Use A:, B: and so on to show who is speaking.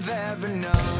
A: I've ever known.